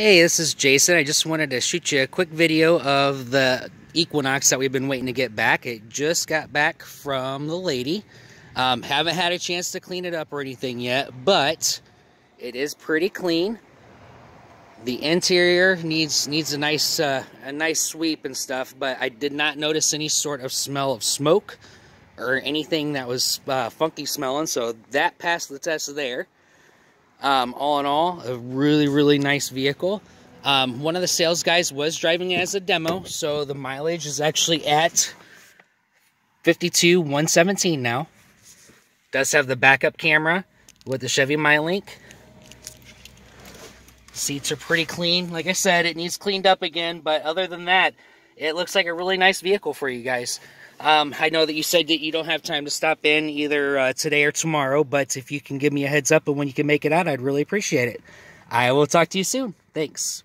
Hey, this is Jason. I just wanted to shoot you a quick video of the Equinox that we've been waiting to get back. It just got back from the lady. Um, haven't had a chance to clean it up or anything yet, but it is pretty clean. The interior needs needs a nice uh, a nice sweep and stuff, but I did not notice any sort of smell of smoke or anything that was uh, funky smelling, so that passed the test there. Um, all in all, a really, really nice vehicle. Um, one of the sales guys was driving it as a demo, so the mileage is actually at 52 117 now. Does have the backup camera with the Chevy MyLink. Seats are pretty clean. Like I said, it needs cleaned up again, but other than that, it looks like a really nice vehicle for you guys. Um, I know that you said that you don't have time to stop in either uh, today or tomorrow, but if you can give me a heads up and when you can make it out, I'd really appreciate it. I will talk to you soon. Thanks.